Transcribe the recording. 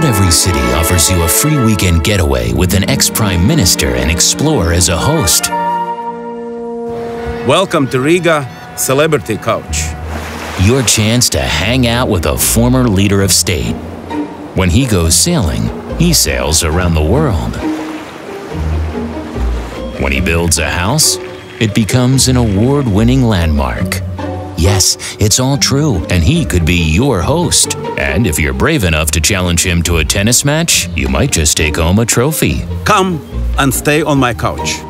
Not every city offers you a free weekend getaway with an ex prime minister and explorer as a host. Welcome to Riga Celebrity Couch. Your chance to hang out with a former leader of state. When he goes sailing, he sails around the world. When he builds a house, it becomes an award winning landmark. Yes, it's all true, and he could be your host. And if you're brave enough to challenge him to a tennis match, you might just take home a trophy. Come and stay on my couch.